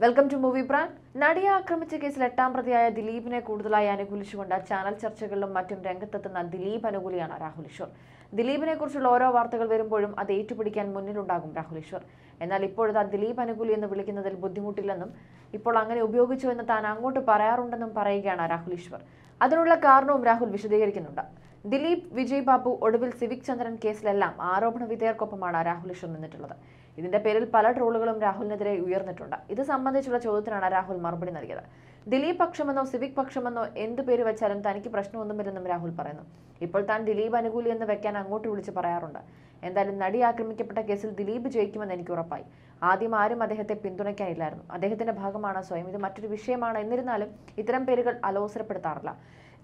Welcome to movie brand നടിയെ ആക്രമിച്ച കേസിൽ എട്ടാം പ്രതിയായ ദിലീപിനെ കൂടുതലായി അനുകൂലിച്ചുകൊണ്ട് ചാനൽ ചർച്ചകളിലും മറ്റും രംഗത്തെത്തുന്ന ദിലീപ് അനുകൂലിയാണ് രാഹുൽ ഈശ്വർ ദിലീപിനെ കുറിച്ചുള്ള ഓരോ വാർത്തകൾ വരുമ്പോഴും അത് ഏറ്റുപിടിക്കാൻ മുന്നിലുണ്ടാകും രാഹുൽ ഈശ്വർ എന്നാൽ ഇപ്പോഴത്തെ ദിലീപ് അനുകൂലി എന്ന് വിളിക്കുന്നതിൽ ബുദ്ധിമുട്ടില്ലെന്നും ഇപ്പോൾ അങ്ങനെ ഉപയോഗിച്ചു എന്ന് താൻ അങ്ങോട്ട് പറയാറുണ്ടെന്നും പറയുകയാണ് രാഹുൽ ഈശ്വർ അതിനുള്ള കാരണവും രാഹുൽ വിശദീകരിക്കുന്നുണ്ട്. ദിലീപ് വിജയ് ബാബു ഒടുവിൽ സിവിക് ചന്ദ്രൻ കേസിലെല്ലാം ആരോപണ വിധേയർക്കൊപ്പമാണ് രാഹുൽ ഈശ്വർ നിന്നിട്ടുള്ളത്. ഇതിന്റെ പേരിൽ പല ട്രോളുകളും രാഹുലിനെതിരെ ഉയർന്നിട്ടുണ്ട്. ഇത് സംബന്ധിച്ചുള്ള ചോദ്യത്തിനാണ് രാഹുൽ മറുപടി നൽകിയത്. ദിലീപ് പക്ഷമെന്നോ സിവിക് പക്ഷമെന്നോ എന്ത് പേര് വെച്ചാലും തനിക്ക് പ്രശ്നമൊന്നുമില്ലെന്നും രാഹുൽ പറയുന്നു. ഇപ്പോൾ താൻ ദിലീപ് അനുകൂലി എന്ന് വെക്കാൻ അങ്ങോട്ട് വിളിച്ച് പറയാറുണ്ട്. എന്തായാലും നടി ആക്രമിക്കപ്പെട്ട കേസിൽ ദിലീപ് ജയിക്കുമെന്ന് എനിക്ക് ഉറപ്പായി. ആദ്യം ആരും അദ്ദേഹത്തെ പിന്തുണയ്ക്കാനില്ലായിരുന്നു. അദ്ദേഹത്തിന്റെ ഭാഗമാണ് സ്വയം ഇത് മറ്റൊരു വിഷയമാണ്. എന്നിരുന്നാലും ഇത്തരം പേരുകൾ അലോസരപ്പെടുത്താറില്ല.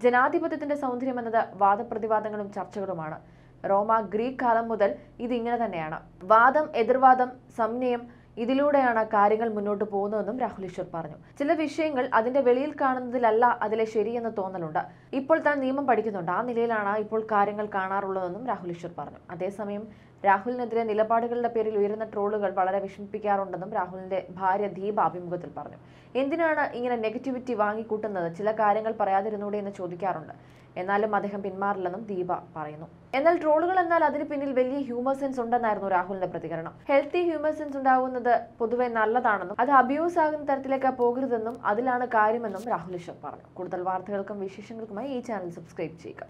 ജനാധിപത്യത്തിന്റെ സൗന്ദര്യം എന്നത് വാദപ്രതിവാദങ്ങളും ചർച്ചകളുമാണ്. റോമ ഗ്രീക്ക് കാലം മുതൽ ഇത് ഇങ്ങനെ തന്നെയാണ്. വാദം എതിർവാദം സംനയം ഇതിലൂടെയാണ് കാര്യങ്ങൾ മുന്നോട്ട് പോകുന്നതെന്നും രാഹുൽ ഈശ്വർ പറഞ്ഞു. ചില വിഷയങ്ങൾ അതിന്റെ വെളിയിൽ കാണുന്നതിലല്ല അതിലെ ശരിയെന്ന് തോന്നലുണ്ട്. ഇപ്പോൾ താൻ നിയമം പഠിക്കുന്നുണ്ട്. ആ നിലയിലാണ് ഇപ്പോൾ കാര്യങ്ങൾ കാണാറുള്ളതെന്നും രാഹുൽ ഈശ്വർ പറഞ്ഞു. അതേസമയം രാഹുലിനെതിരെ നിലപാടുകളുടെ പേരിൽ ഉയരുന്ന ട്രോളുകൾ വളരെ വിഷമിപ്പിക്കാറുണ്ടെന്നും രാഹുലിന്റെ ഭാര്യ ദീപ അഭിമുഖത്തിൽ പറഞ്ഞു. എന്തിനാണ് ഇങ്ങനെ നെഗറ്റിവിറ്റി വാങ്ങിക്കൂട്ടുന്നത്? ചില കാര്യങ്ങൾ പറയാതിരുന്നൂടെ എന്ന് ചോദിക്കാറുണ്ട്. എന്നാലും അദ്ദേഹം പിന്മാറില്ലെന്നും ദീപ പറയുന്നു. എന്നാൽ ട്രോളുകൾ എന്നാൽ അതിന് പിന്നിൽ വലിയ ഹ്യൂമർ സെൻസ് ഉണ്ടെന്നായിരുന്നു രാഹുലിന്റെ പ്രതികരണം. ഹെൽത്തി ഹ്യൂമർ സെൻസ് ഉണ്ടാകുന്നത് പൊതുവെ നല്ലതാണെന്നും അത് അബ്യൂസ് ആകുന്ന തരത്തിലേക്ക് പോകരുതെന്നും അതിലാണ് കാര്യമെന്നും രാഹുൽ ഈശ്വർ പറഞ്ഞു. കൂടുതൽ വാർത്തകൾക്കും വിശേഷങ്ങൾക്കുമായി ഈ ചാനൽ സബ്സ്ക്രൈബ് ചെയ്യുക.